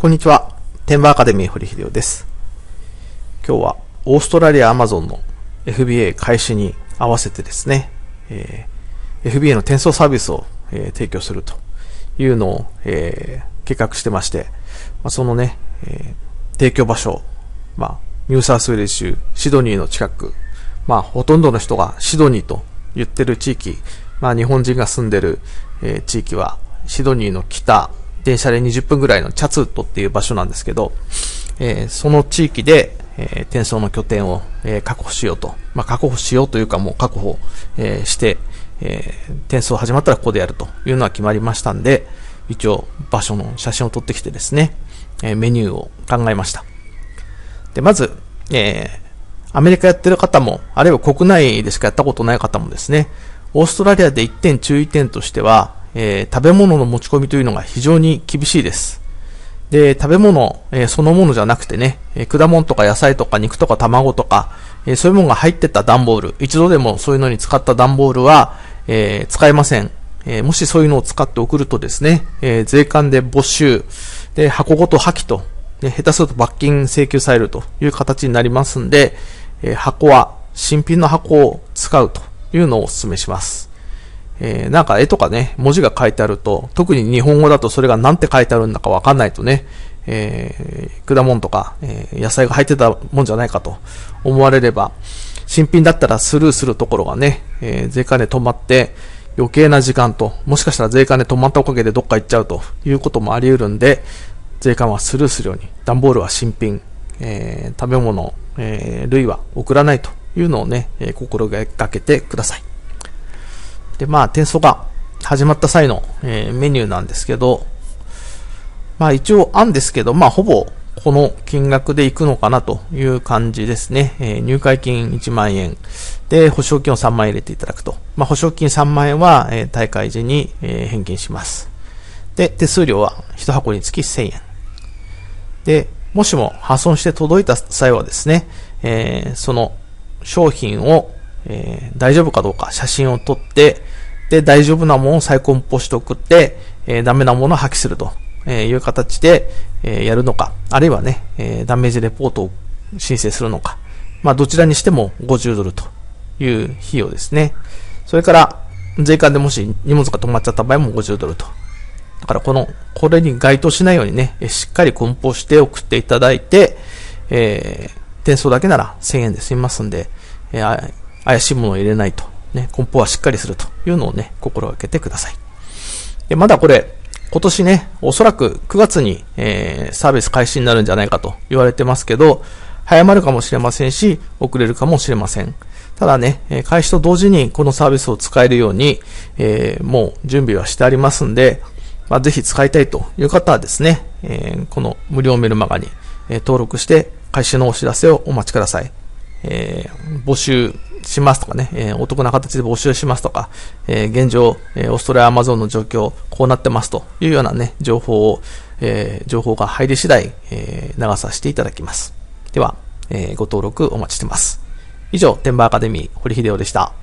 こんにちは。天馬アカデミー堀秀夫です。今日はオーストラリアアマゾンの FBA 開始に合わせてですね、えー、FBA の転送サービスを、えー、提供するというのを、えー、計画してまして、まあ、そのね、えー、提供場所、まあ、ニューサースウェル州シドニーの近く、まあ、ほとんどの人がシドニーと言ってる地域、まあ、日本人が住んでる、えー、地域はシドニーの北、電車で20分ぐらいのチャツートっていう場所なんですけど、えー、その地域で、えー、転送の拠点を、えー、確保しようと。まあ、確保しようというかもう確保、えー、して、えー、転送始まったらここでやるというのは決まりましたんで、一応場所の写真を撮ってきてですね、えー、メニューを考えました。で、まず、えー、アメリカやってる方も、あるいは国内でしかやったことない方もですね、オーストラリアで1点注意点としては、えー、食べ物の持ち込みというのが非常に厳しいです。で、食べ物、えー、そのものじゃなくてね、えー、果物とか野菜とか肉とか卵とか、えそういうものが入ってた段ボール、一度でもそういうのに使った段ボールは、え使えません。えもしそういうのを使って送るとですね、え税関で没収、で、箱ごと破棄と、ね、下手すると罰金請求されるという形になりますんで、え箱は新品の箱を使うというのをお勧めします。えー、なんか絵とかね、文字が書いてあると、特に日本語だとそれが何て書いてあるんだかわかんないとね、えー、果物とか、えー、野菜が入ってたもんじゃないかと思われれば、新品だったらスルーするところがね、えー、税関で止まって余計な時間と、もしかしたら税関で止まったおかげでどっか行っちゃうということもあり得るんで、税関はスルーするように、段ボールは新品、えー、食べ物、えー、類は送らないというのをね、え、心がけてください。で、まあ、転送が始まった際の、えー、メニューなんですけど、まあ一応案ですけど、まあほぼこの金額でいくのかなという感じですね。えー、入会金1万円で保証金を3万円入れていただくと。まあ保証金3万円は、えー、大会時に、えー、返金します。で、手数料は1箱につき1000円。で、もしも破損して届いた際はですね、えー、その商品をえー、大丈夫かどうか写真を撮って、で、大丈夫なものを再梱包して送って、えー、ダメなものを破棄するとえいう形で、え、やるのか、あるいはね、え、ダメージレポートを申請するのか、まあ、どちらにしても50ドルという費用ですね。それから、税関でもし荷物が止まっちゃった場合も50ドルと。だからこの、これに該当しないようにね、しっかり梱包して送っていただいて、えー、転送だけなら1000円で済みますんで、えー、怪しいものを入れないと。ね、梱包はしっかりするというのをね、心がけてください。で、まだこれ、今年ね、おそらく9月に、えー、サービス開始になるんじゃないかと言われてますけど、早まるかもしれませんし、遅れるかもしれません。ただね、開始と同時にこのサービスを使えるように、えー、もう準備はしてありますんで、まあ、ぜひ使いたいという方はですね、えー、この無料メルマガに、え登録して開始のお知らせをお待ちください。え、募集しますとかね、えー、お得な形で募集しますとか、えー、現状、えー、オーストラリアアマゾンの状況、こうなってますというようなね、情報を、えー、情報が入り次第、えー、流させていただきます。では、えー、ご登録お待ちしてます。以上、天馬アカデミー、堀秀夫でした。